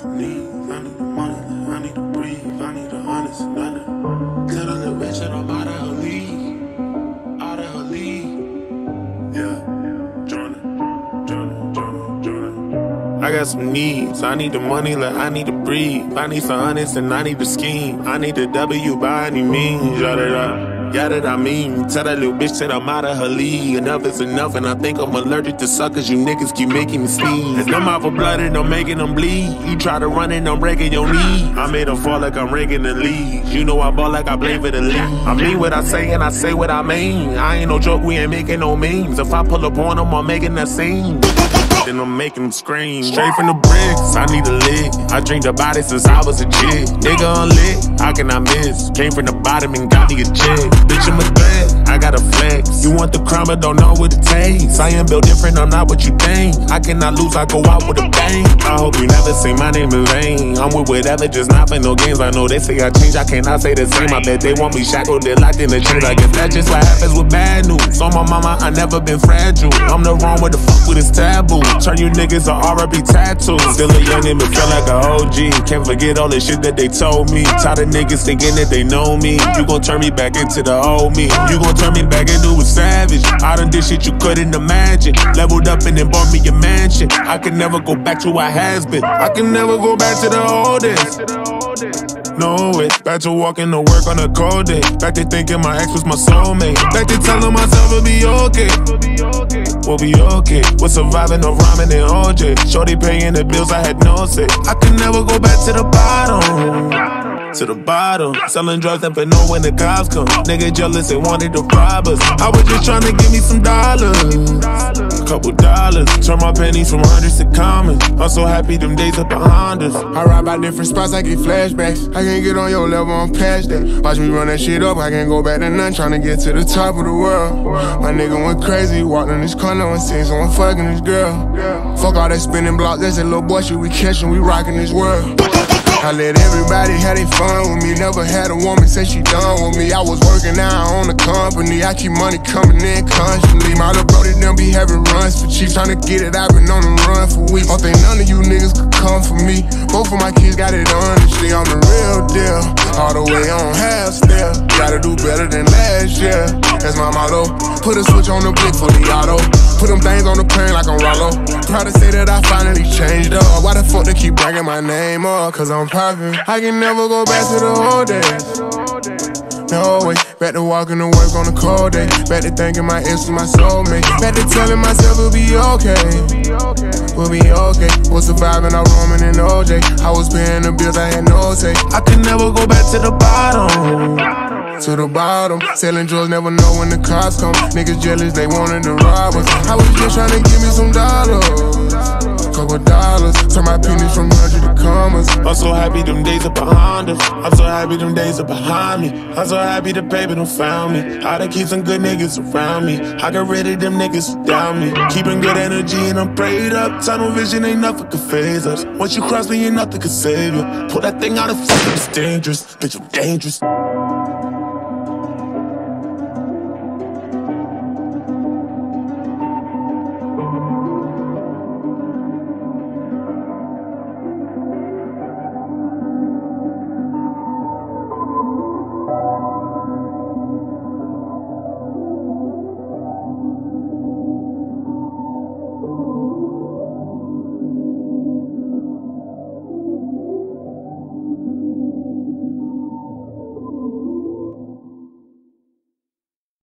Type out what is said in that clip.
some I got some needs, I need the money, like I need to breathe. I need some honest and I need to scheme. I need the W by any means, yada yada. Yeah, that I mean. Tell that little bitch that I'm out of her league. Enough is enough, and I think I'm allergic to suckers. You niggas keep making me sneeze. I'm out for blood and I'm making them bleed. You try to run and I'm breaking your knee. I made them fall like I'm ranking the league. You know I ball like I play for the league. I mean what I say and I say what I mean. I ain't no joke, we ain't making no memes. If I pull up on them, I'm making that scene. Then I'm making them scream. Straight from the bricks, I need a lick. I drink the body since I was a kid. Nigga unlit, how can I miss? Came from the bottom and got me a check. Bitch, I'm a threat, But don't know what it takes. I am built different, I'm not what you think. I cannot lose, I go out with a bang. I hope you never see my name in vain. I'm with whatever, just not for no games. I know they say I change, I cannot say the same. I bet they want me shackled, they locked in the chains. I guess that's just what happens with bad news. On my mama, I never been fragile. I'm the wrong with the fuck with this taboo. Turn you niggas to RB tattoos. Still a youngin', but feel like a OG. Can't forget all the shit that they told me. Tired of niggas thinking that they know me. You gon' turn me back into the old me. You gon' turn me back into a did shit you couldn't imagine. Leveled up and then bought me a mansion. I can never go back to what has been. I can never go back to the old days No way. Back to walking to work on a cold day. Back to thinking my ex was my soulmate. Back to telling myself it'll be okay. We'll be okay. We're surviving no ramen and OJ. Shorty paying the bills, I had no say. I can never go back to the bottom to the bottom. Selling drugs, never know when the cops come. Nigga jealous, they wanted to rob us. I was just trying to give me some dollars. A couple dollars. Turn my pennies from hundreds to common. I'm so happy them days are behind us. I ride by different spots, I get flashbacks. I can't get on your level, I'm past that. Watch me run that shit up, I can't go back to none. Trying to get to the top of the world. My nigga went crazy, walked in this corner and seen someone fucking this girl. Fuck all that spinning block, that's a little boy shit we catching, we rocking this world. I let everybody have their fun with me. Never had a woman say she done with me. I was working out on the company. I keep money coming in constantly. My little brother them be having runs for cheap. Trying to get it, I've been on the run for weeks. Don't think none of you niggas could come for me. Both of my kids got it honestly. I'm the real deal. All the way on half. Gotta do better than last year. That's my motto. Put a switch on the blick for the auto. Put them things on the plane like I'm Rollo. Proud to say that I finally changed up. Why the fuck they keep bragging my name up? Cause I'm poppin'. I can never go back to the old days. No way, back to walking to work on a cold day. Back to thinking my ex was my soulmate. Back to telling myself we'll be okay. We'll be okay. Was surviving, I ramen in OJ. I was paying the bills, I had no say. I can never go back to the bottom to the bottom. Selling drugs, never know when the cops come. Niggas jealous, they wanted to rob us. I was just trying to give me some dollars couple dollars. Turn my pennies from hundred to commas. I'm so happy them days are behind us. I'm so happy them days are behind me. I'm so happy the baby don't found me. I done keep some good niggas around me. I got rid of them niggas down me. Keeping good energy and I'm prayed up. Tunnel vision ain't nothing could phase us. Once you cross me, ain't nothing could save you. Pull that thing out of fucking it's dangerous. Bitch, I'm dangerous.